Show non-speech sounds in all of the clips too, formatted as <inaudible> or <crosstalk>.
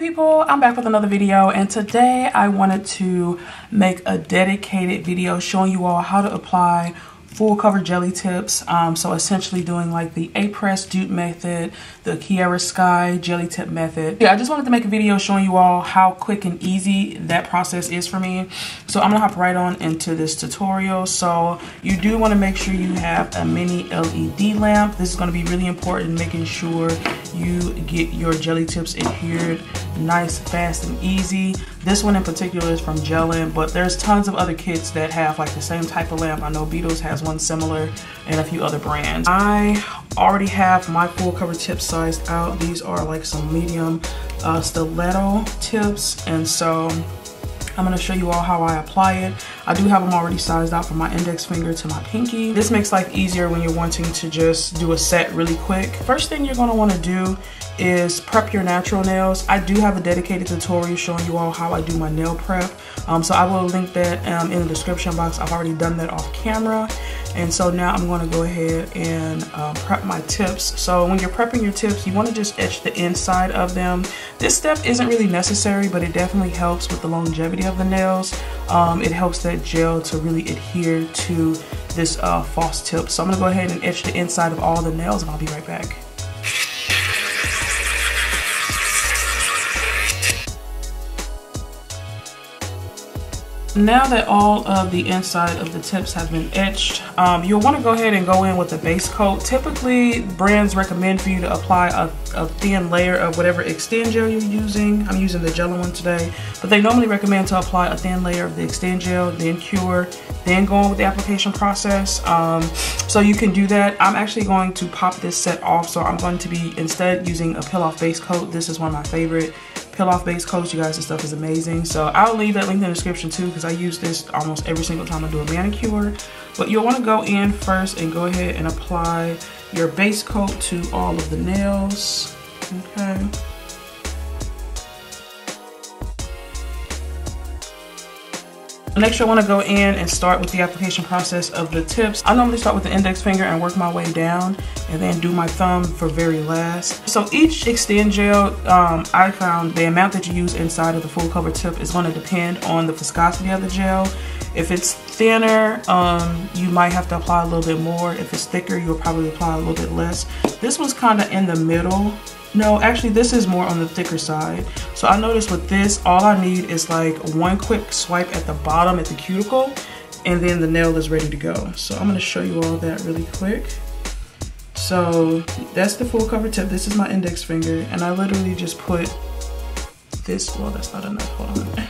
people i'm back with another video and today i wanted to make a dedicated video showing you all how to apply full cover jelly tips. Um, so essentially doing like the Apres dupe method, the Kiara Sky jelly tip method. Yeah, I just wanted to make a video showing you all how quick and easy that process is for me. So I'm gonna hop right on into this tutorial. So you do wanna make sure you have a mini LED lamp. This is gonna be really important making sure you get your jelly tips adhered nice, fast, and easy. This one in particular is from Gellen, but there's tons of other kits that have like the same type of lamp. I know Beetles has one similar and a few other brands. I already have my full cover tips sized out. These are like some medium uh, stiletto tips. And so I'm gonna show you all how I apply it. I do have them already sized out from my index finger to my pinky. This makes life easier when you're wanting to just do a set really quick. First thing you're gonna wanna do is prep your natural nails. I do have a dedicated tutorial showing you all how I do my nail prep. Um, so I will link that um, in the description box. I've already done that off camera. And so now I'm going to go ahead and uh, prep my tips. So when you're prepping your tips, you want to just etch the inside of them. This step isn't really necessary, but it definitely helps with the longevity of the nails. Um, it helps that gel to really adhere to this uh, false tip. So I'm to go ahead and etch the inside of all the nails and I'll be right back. Now that all of the inside of the tips have been etched, um, you'll want to go ahead and go in with a base coat. Typically, brands recommend for you to apply a, a thin layer of whatever extend gel you're using. I'm using the Gellen one today, but they normally recommend to apply a thin layer of the extend gel, then cure, then go on with the application process. Um, so you can do that. I'm actually going to pop this set off, so I'm going to be instead using a peel-off base coat. This is one of my favorite peel off base coats you guys this stuff is amazing. So i'll leave that link in the description too because i use this almost every single time i do a manicure. But you'll want to go in first and go ahead and apply your base coat to all of the nails. Okay Next, you'll want to go in and start with the application process of the tips. I normally start with the index finger and work my way down and then do my thumb for very last. So each extend gel, um, I found the amount that you use inside of the full cover tip is going to depend on the viscosity of the gel. If it's thinner, um, you might have to apply a little bit more. If it's thicker, you'll probably apply a little bit less. This one's kind of in the middle no, actually this is more on the thicker side. So I noticed with this, all I need is like one quick swipe at the bottom at the cuticle and then the nail is ready to go. So I'm gonna show you all that really quick. So that's the full cover tip. This is my index finger and I literally just put this, well that's not enough, hold on.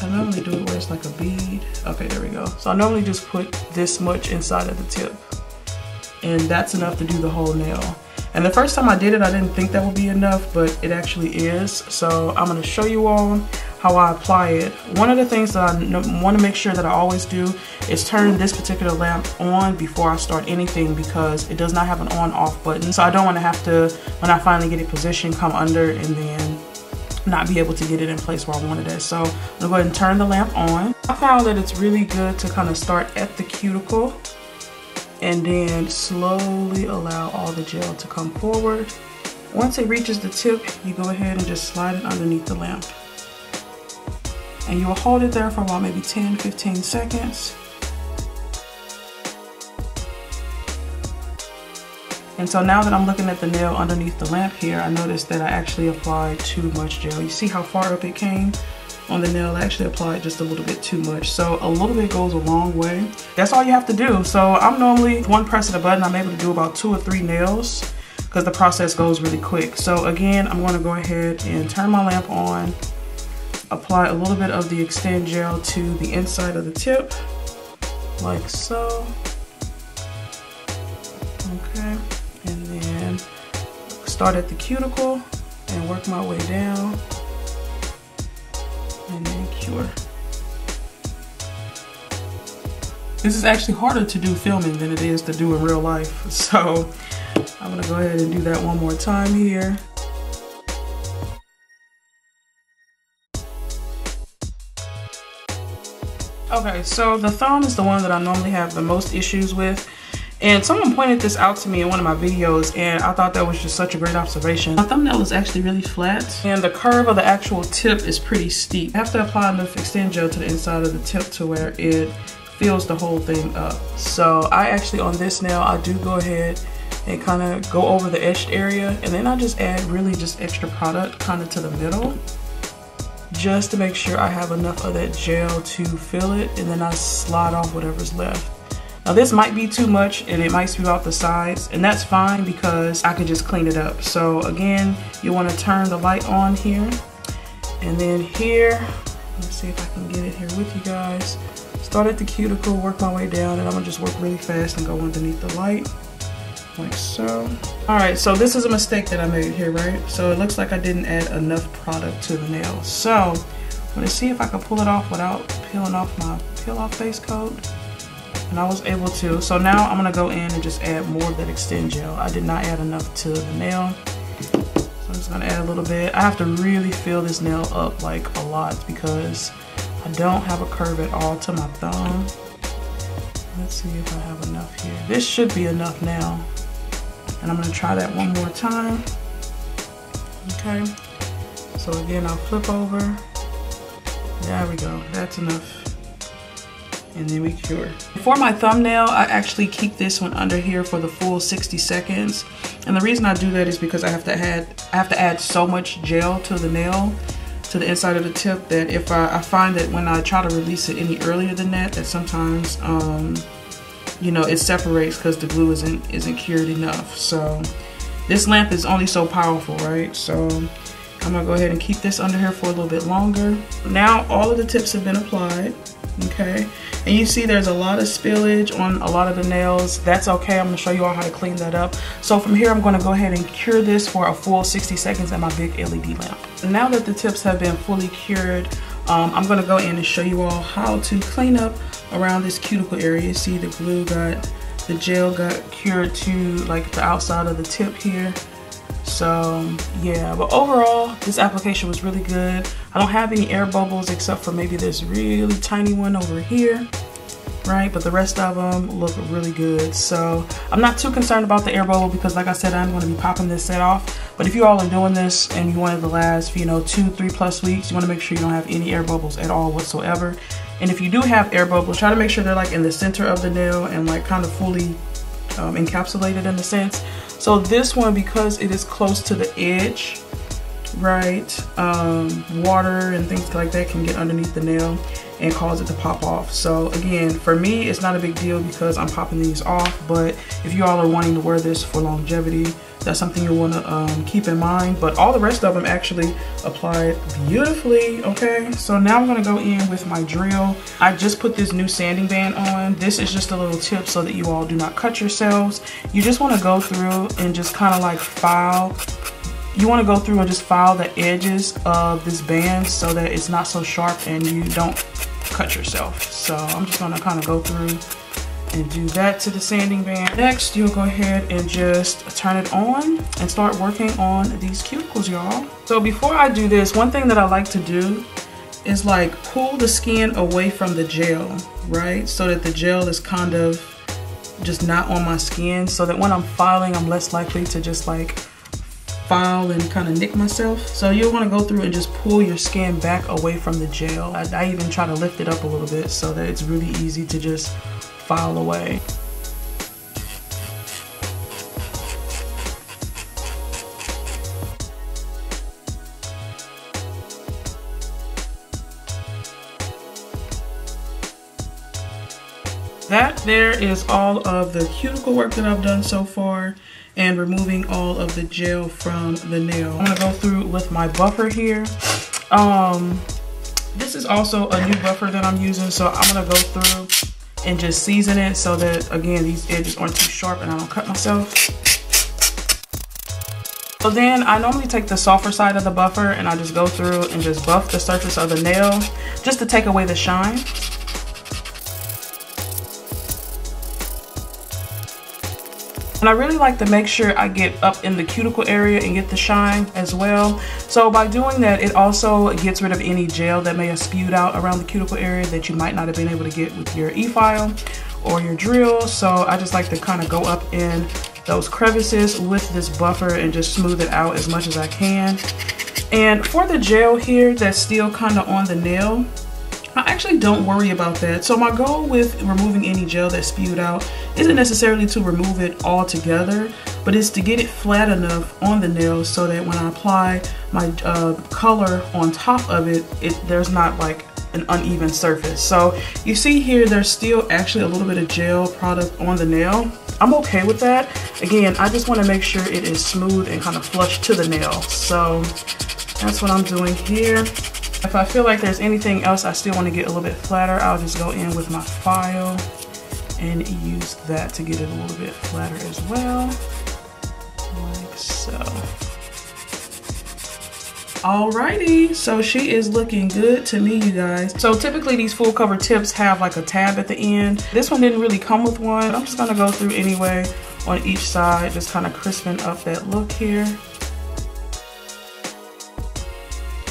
<laughs> I normally do it where it's like a bead. Okay, there we go. So I normally just put this much inside of the tip and that's enough to do the whole nail. And the first time I did it, I didn't think that would be enough, but it actually is. So I'm gonna show you all how I apply it. One of the things that I wanna make sure that I always do is turn this particular lamp on before I start anything because it does not have an on off button. So I don't wanna have to, when I finally get it positioned, come under and then not be able to get it in place where I wanted it. So I'm gonna go ahead and turn the lamp on. I found that it's really good to kind of start at the cuticle and then slowly allow all the gel to come forward. Once it reaches the tip, you go ahead and just slide it underneath the lamp. And you'll hold it there for about maybe 10, 15 seconds. And so now that I'm looking at the nail underneath the lamp here, I noticed that I actually applied too much gel. You see how far up it came? On the nail. I actually applied just a little bit too much. So a little bit goes a long way. That's all you have to do. So I'm normally, one press of the button, I'm able to do about two or three nails because the process goes really quick. So again, I'm gonna go ahead and turn my lamp on, apply a little bit of the extend gel to the inside of the tip, like so. Okay, and then start at the cuticle and work my way down and then cure. This is actually harder to do filming than it is to do in real life. <laughs> So I'm gonna go ahead and do that one more time here. Okay, so the thumb is the one that I normally have the most issues with. And someone pointed this out to me in one of my videos and I thought that was just such a great observation. My thumbnail is actually really flat and the curve of the actual tip is pretty steep. I have to apply enough extend gel to the inside of the tip to where it fills the whole thing up. So I actually on this nail, I do go ahead and kind of go over the edged area and then I just add really just extra product kind of to the middle just to make sure I have enough of that gel to fill it and then I slide off whatever's left. Now this might be too much and it might spew out the sides and that's fine because I can just clean it up. So again, you want to turn the light on here and then here, let's see if I can get it here with you guys. Start at the cuticle, work my way down and I'm gonna just work really fast and go underneath the light like so. All right, so this is a mistake that I made here, right? So it looks like I didn't add enough product to the nail. So I'm gonna see if I can pull it off without peeling off my peel off base coat and I was able to. So now I'm gonna go in and just add more of that extend gel. I did not add enough to the nail. So I'm just gonna add a little bit. I have to really fill this nail up like a lot because I don't have a curve at all to my thumb. Let's see if I have enough here. This should be enough now. And I'm gonna try that one more time. Okay. So again, I'll flip over. There we go, that's enough and then we cure. For my thumbnail, I actually keep this one under here for the full 60 seconds. And the reason I do that is because I have to add, I have to add so much gel to the nail, to the inside of the tip that if I, I find that when I try to release it any earlier than that, that sometimes, um, you know, it separates because the glue isn't, isn't cured enough. So this lamp is only so powerful, right? So I'm gonna go ahead and keep this under here for a little bit longer. Now all of the tips have been applied, okay? And you see there's a lot of spillage on a lot of the nails. That's okay, I'm gonna show you all how to clean that up. So from here, I'm gonna go ahead and cure this for a full 60 seconds in my big LED lamp. Now that the tips have been fully cured, um, I'm gonna go in and show you all how to clean up around this cuticle area. See the glue got, the gel got cured to like the outside of the tip here. So yeah, but overall, this application was really good. I don't have any air bubbles except for maybe this really tiny one over here, right? But the rest of them look really good. So I'm not too concerned about the air bubble because like I said, I'm gonna be popping this set off. But if you all are doing this and you want it to last, you know, two, three plus weeks, you wanna make sure you don't have any air bubbles at all whatsoever. And if you do have air bubbles, try to make sure they're like in the center of the nail and like kind of fully um, encapsulated in a sense. So this one, because it is close to the edge, right, um, water and things like that can get underneath the nail and cause it to pop off. So again, for me, it's not a big deal because I'm popping these off, but if you all are wanting to wear this for longevity, that's something you want to um, keep in mind. But all the rest of them actually applied beautifully, okay? So now I'm going to go in with my drill. I just put this new sanding band on. This is just a little tip so that you all do not cut yourselves. You just want to go through and just kind of like file you want to go through and just file the edges of this band so that it's not so sharp and you don't cut yourself. So I'm just going to kind of go through and do that to the sanding band. Next, you'll go ahead and just turn it on and start working on these cuticles, y'all. So before I do this, one thing that I like to do is like pull the skin away from the gel, right? So that the gel is kind of just not on my skin so that when I'm filing, I'm less likely to just like file and kind of nick myself. So you'll want to go through and just pull your skin back away from the gel. I, I even try to lift it up a little bit so that it's really easy to just file away. That there is all of the cuticle work that I've done so far and removing all of the gel from the nail. I'm gonna go through with my buffer here. Um, this is also a new buffer that I'm using, so I'm gonna go through and just season it so that, again, these edges aren't too sharp and I don't cut myself. So then I normally take the softer side of the buffer and I just go through and just buff the surface of the nail just to take away the shine. And I really like to make sure I get up in the cuticle area and get the shine as well. So by doing that, it also gets rid of any gel that may have spewed out around the cuticle area that you might not have been able to get with your e-file or your drill. So I just like to kind of go up in those crevices with this buffer and just smooth it out as much as I can. And for the gel here that's still kind of on the nail, I actually don't worry about that. So my goal with removing any gel that's spewed out isn't necessarily to remove it all together, but it's to get it flat enough on the nail so that when I apply my uh, color on top of it, it there's not like an uneven surface. So you see here, there's still actually a little bit of gel product on the nail. I'm okay with that. Again, I just wanna make sure it is smooth and kind of flush to the nail. So that's what I'm doing here. If I feel like there's anything else I still want to get a little bit flatter, I'll just go in with my file and use that to get it a little bit flatter as well, like so. Alrighty, so she is looking good to me, you guys. So typically these full cover tips have like a tab at the end. This one didn't really come with one. I'm just gonna go through anyway on each side, just kind of crisping up that look here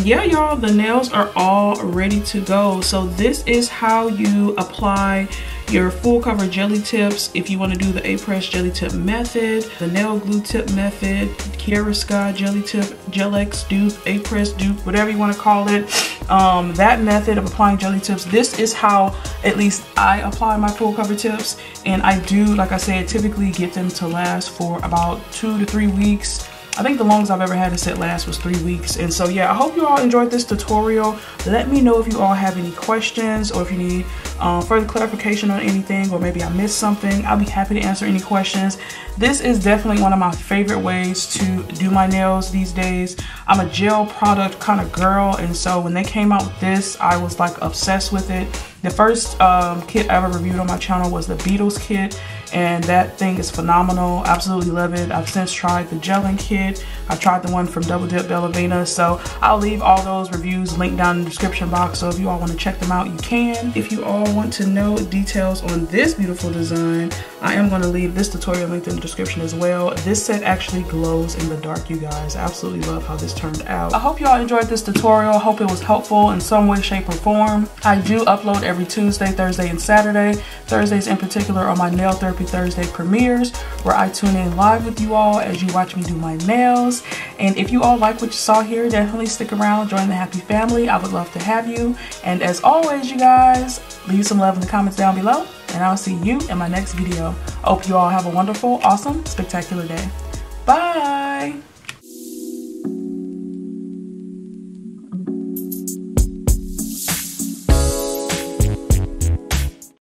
yeah y'all the nails are all ready to go so this is how you apply your full cover jelly tips if you want to do the Apres jelly tip method, the nail glue tip method, Kiara Sky jelly tip, Gel-X dupe, Apres dupe, whatever you want to call it. Um, that method of applying jelly tips, this is how at least I apply my full cover tips. And I do, like I said, typically get them to last for about two to three weeks. I think the longest I've ever had a set last was three weeks. And so yeah, I hope you all enjoyed this tutorial. Let me know if you all have any questions or if you need um, further clarification on anything or maybe I missed something. I'll be happy to answer any questions. This is definitely one of my favorite ways to do my nails these days. I'm a gel product kind of girl and so when they came out with this, I was like obsessed with it. The first um, kit I ever reviewed on my channel was the Beetles kit and that thing is phenomenal. Absolutely love it. I've since tried the Gellen kit. I tried the one from Double Dip Bellavena. So I'll leave all those reviews linked down in the description box. So if you all want to check them out, you can. If you all want to know details on this beautiful design, I am going to leave this tutorial linked in the description as well. This set actually glows in the dark, you guys. I absolutely love how this turned out. I hope you all enjoyed this tutorial. I hope it was helpful in some way, shape, or form. I do upload every Tuesday, Thursday, and Saturday. Thursdays in particular are my nail therapy Thursday premieres where I tune in live with you all as you watch me do my nails. And if you all like what you saw here, definitely stick around, join the happy family. I would love to have you. And as always, you guys, leave some love in the comments down below and I'll see you in my next video. I hope you all have a wonderful, awesome, spectacular day. Bye!